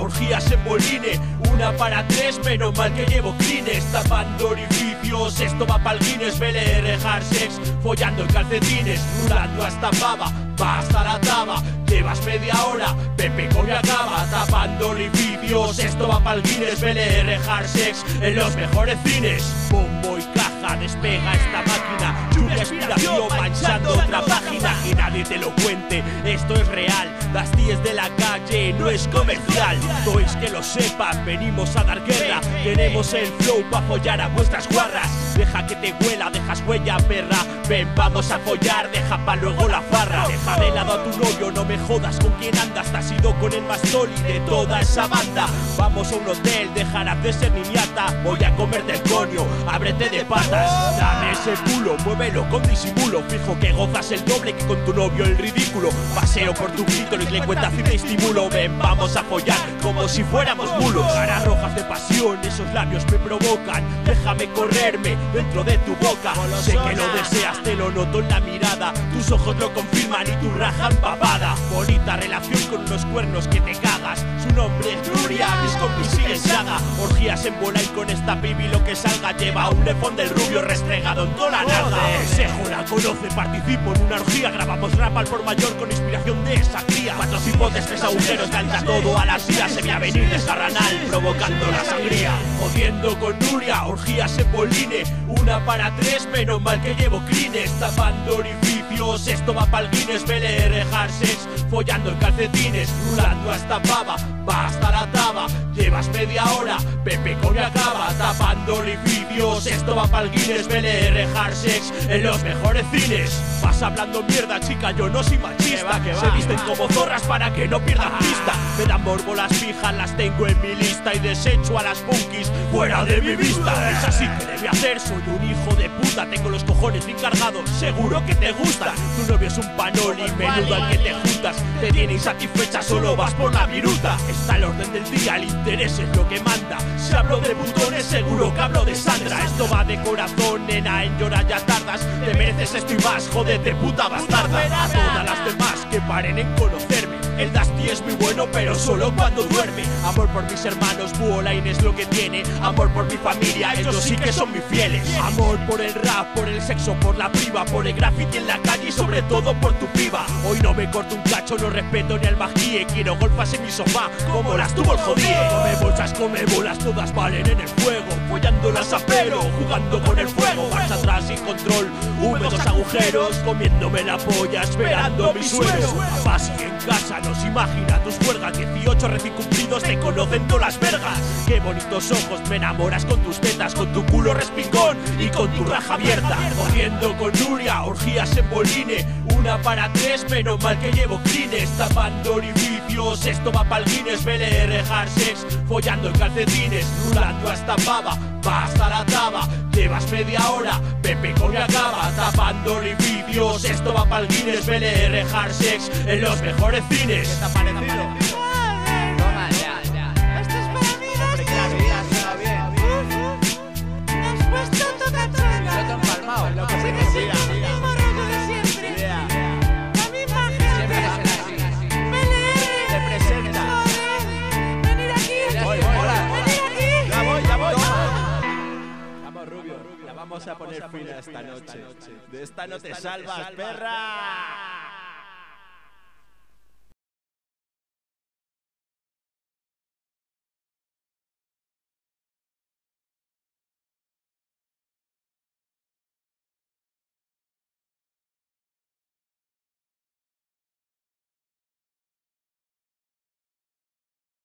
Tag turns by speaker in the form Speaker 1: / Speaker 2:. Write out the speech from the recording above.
Speaker 1: orgías en Boline, una para tres, menos mal que llevo clines, tapando orificios, esto va pa'l Guinness, BLR, hard sex, follando en calcetines, rulando hasta pava, basta la taba, llevas media hora, Pepe come acaba, tapando orificios, esto va pa'l Guinness, BLR, hard sex, en los mejores cines, bombo y caja, despega esta máquina, lluvia inspiración, manchando otra página, que nadie te lo cuente, esto es real, las 10 de la calle no es comercial, sois que lo sepas, venimos a dar guerra, tenemos el flow pa' follar a vuestras guarras, deja que te huela, dejas huella perra, ven vamos a follar, deja pa' luego la farra, deja de lado a tu novio, no me jodas con quién andas, te has ido con el más soli de toda esa banda, vamos a un hotel, dejarás de ser niñata, voy a comer del coño, ábrete de patas, dame ese culo, muévelo con disimulo, fijo que gozas el doble que con tu novio el ridículo, paseo por tu clítoris, le cuentas y te estimulo, ven vamos a follar como si fuéramos mulos, caras rojas de pasión, esos labios me provocan, déjame correrme dentro de tu boca, sé que lo deseas, te lo noto en la mirada, tus ojos lo confirman y tu raja empapada, bonita relación con unos cuernos que te cagas, su nombre es Nuria, mis compis siguen saga, orgías en bola y con esta baby lo que salga lleva un lefón del rubio restregado en toda la nalga, Sejo la conoce, participo en una orgía, grabamos rap al por mayor con inspiración de esa cría, cuatro cipotes, tres agujeros, canta todo a las vías, se ve a venir provocando la sangría, jodiendo con Nuria, orgías en boline, una para tres, menos mal que llevo clines, tapando orificios, esto va pa'l Guinness, BLR, hard sex, en calcetines, rulando hasta pava, basta la taba, llevas media hora, Pepe come acaba, tapando orificios, esto va pa'l Guinness, BLR, hard sex, en los mejores cines, vas hablando mierda chica, yo no soy machista,
Speaker 2: que va,
Speaker 1: se visten como zorras para que no pierdan pista, me dan morbo las fijas, las tengo en mi lista y desecho a las punkis fuera de mi vista, así que debe hacer, soy un hijo de puta, tengo los cojones bien cargados, seguro que te gusta, tu novio es un panoli, menudo al que te juntas, te tiene insatisfecha, solo vas por la viruta, está el orden del día, el interés es lo que manda, si hablo de putones seguro que hablo de Sandra, esto va de corazón, nena, en llorar ya tardas, te mereces esto y más, jódete puta bastarda, a todas las demás que paren en conocerme, el Dusty es muy bueno pero solo cuando duerme, amor por mis hermanos, Buolain es lo que tiene, amor por mi familia, ellos sí que son mis fieles, amor por el rap, por el sexo, por la priva, por el graffiti en la calle y sobre todo por tu piba, hoy no me corto un cacho, no respeto ni al bajíe, quiero golfas en mi sofá, como las tuvo el jodíe, come bolsas, come bolas, todas valen en el fuego, follándolas a pelo, jugando con el fuego, marcha atrás sin control, húmedos agujeros, comiéndome la polla, esperando mi suelo, 18 recién cumplidos te conocen todas las vergas, qué bonitos ojos, me enamoras con tus tetas, con tu culo respingón y con tu raja abierta, corriendo con Nuria, orgías en boline, una para tres, menos mal que llevo clines, tapando orificios, esto va pa'l Guinness, BLR, sex, follando en calcetines, rulando hasta pava, basta la taba, llevas media hora, Pepe come acaba, tapando orificios, esto va pa'l Guinness, BLR, sex, en los mejores cines.
Speaker 2: Toma Vamos, Rubio, la vamos a poner fin a esta noche.
Speaker 1: De esta no te salvas, perra.